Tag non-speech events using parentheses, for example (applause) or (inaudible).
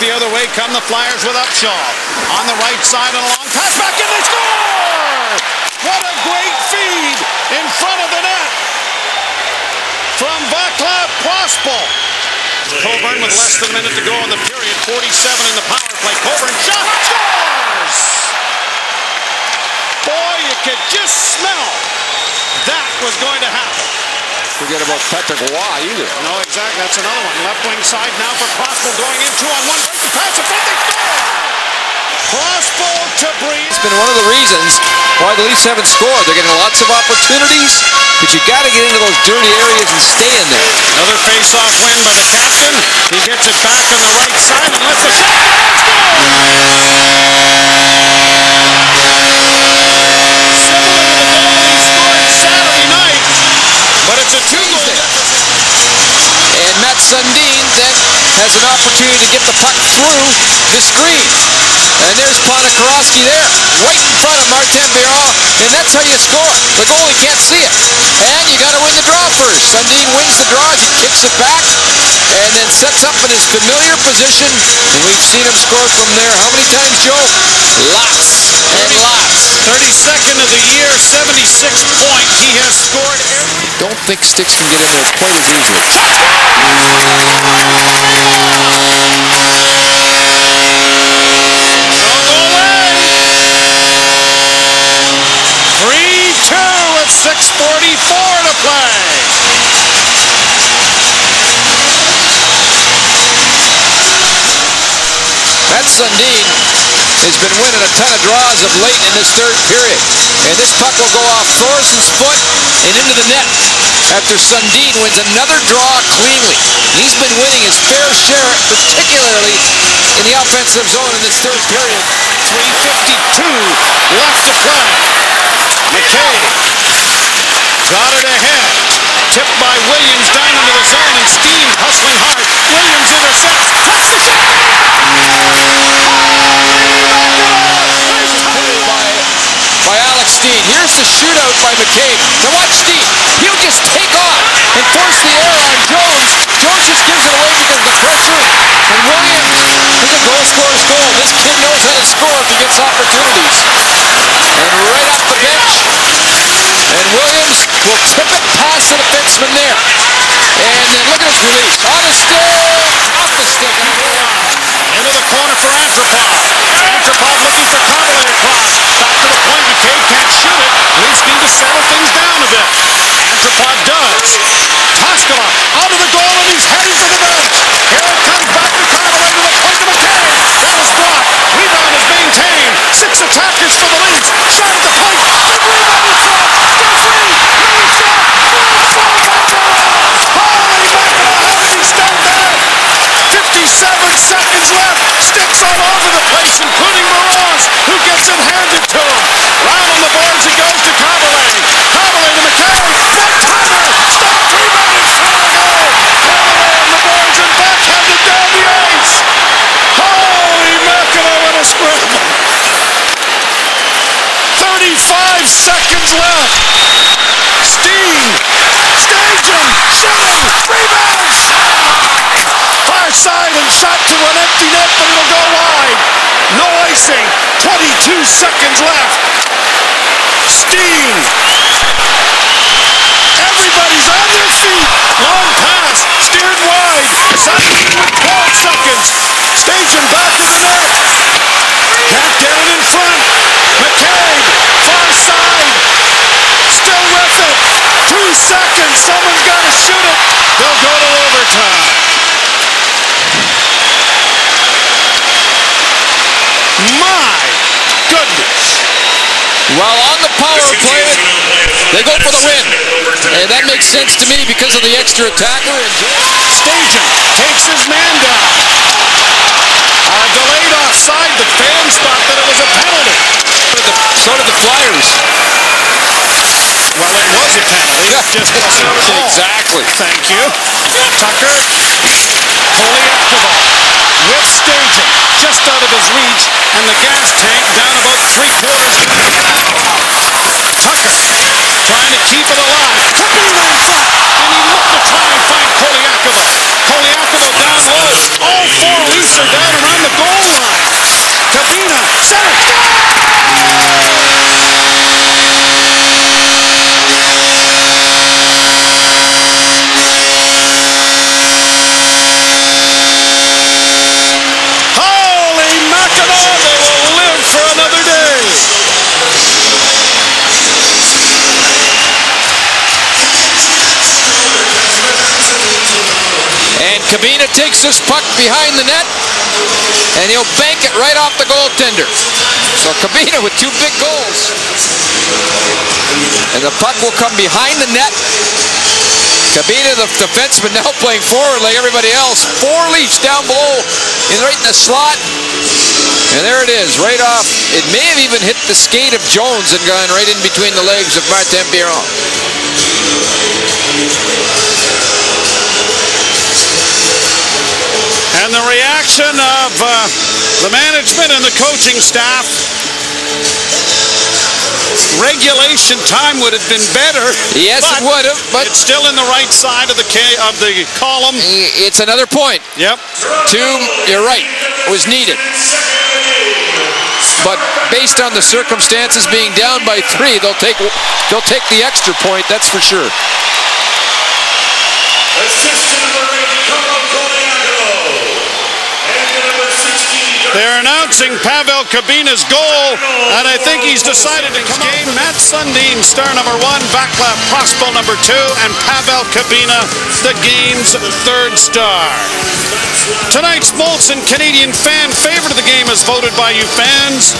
the other way come the Flyers with Upshall. On the right side and a long pass back and they score! What a great feed in front of the net from Vaclav Prospal. Coburn with less than a minute to go in the period. 47 in the power play. Coburn shot scores! Boy, you could just smell that was going to happen. Forget about Patrick Roy either. No, exactly. That's another one. Left wing side now for Prospal going in two on one. Break the pass in front. They score! Prospal to Briere. It's been one of the reasons why the Leafs haven't scored. They're getting lots of opportunities, but you got to get into those dirty areas and stay in there. Another face-off win by the captain. He gets it back on the right side and lets the shot. Similar has an opportunity to get the puck through the screen. And there's Ponikarovsky there, right in front of Martin Biron, and that's how you score. The goalie can't see it. And you got to win the draw first. Sundin wins the draw as he kicks it back, and then sets up in his familiar position. And we've seen him score from there. How many times, Joe? Lots and lots. 32nd of the year, 76 point. He has scored every... Don't think Sticks can get in there quite as easily. Sundin has been winning a ton of draws of late in this third period. And this puck will go off Thoresen's foot and into the net after Sundin wins another draw cleanly. He's been winning his fair share, particularly in the offensive zone in this third period. 352 left to play. McKay got it ahead. Tipped by Williams down into the zone and Steen hustling hard. Williams intercepts. Here's the shootout by McCabe. Now watch Steen. He'll just take off and force the air on Jones. Jones just gives it away because of the pressure. And Williams is a goal scorer's goal. This kid knows how to score if he gets opportunities. And right off the bench. And Williams will tip it past the defenseman there. And then look at his release. On the stick. Off the stick. And a goal line. Into the corner for Antropov. Antropov looking for Connolly across. Back to the point. McKay can't shoot it. Leafs need to settle things down a bit. Antropov does. Toskala out of the goal and he's heading for the bench. Here it comes back to Connolly to the point to McKay. That is blocked. Rebound is maintained. Six attackers for the Leafs. Shot at the point. Big rebound in front. Still free. No shot. No shot. Holy mackerel. How did he stop that? 57 seconds left. Sticks all over the place, including Morons, who gets it handed to him. Round on the boards he goes to Kaberle. Kaberle to McKay. One timer. Stop rebounded for a goal. Kaberle on the boards and backhanded down the ice. Holy mackerel, what a scramble. 35 seconds left. Steen. Stajan. Shooting. Rebound. Far side and shot to an empty net, but it'll go wide. No icing. 22 seconds left. Steen. Everybody's on their feet. Long pass. Steered wide. Suddenly with 12 seconds. Stajan back to the net. Can't get it in front. McCabe. Far side. Still with it. Two seconds. Someone's got to shoot it. They'll go to overtime. My goodness. Well, on the power play, they go for the win. And that makes sense to me because of the extra attacker. And Stajan takes his man down. Uh, delayed offside. The fans thought that it was a penalty. so did the Flyers. Well, it was a penalty. It just wasn't (laughs) exactly. Thank you. Tucker. Polyakova with Stajan just out of his reach and the gas tank down about three quarters. Tucker trying to keep it alive. Takes this puck behind the net, and he'll bank it right off the goaltender. So Kubina with two big goals. And the puck will come behind the net. Kubina, the defenseman, now (laughs) playing forward like everybody else. Four Leafs down below, in right in the slot. And there it is, right off. It may have even hit the skate of Jones and gone right in between the legs of Martin Biron. And the reaction of uh, the management and the coaching staff. Regulation time would have been better. Yes, it would have, but it's still in the right side of the K of the column. It's another point. Yep. Two, you're right, was needed. But based on the circumstances being down by three, they'll take they'll take the extra point, that's for sure. They're announcing Pavel Kubina's goal, and I think he's decided to come game. Matt Sundin, star number one, Vaclav Prospal number two, and Pavel Kabina, the game's third star. Tonight's Molson Canadian fan favorite of the game is voted by you fans.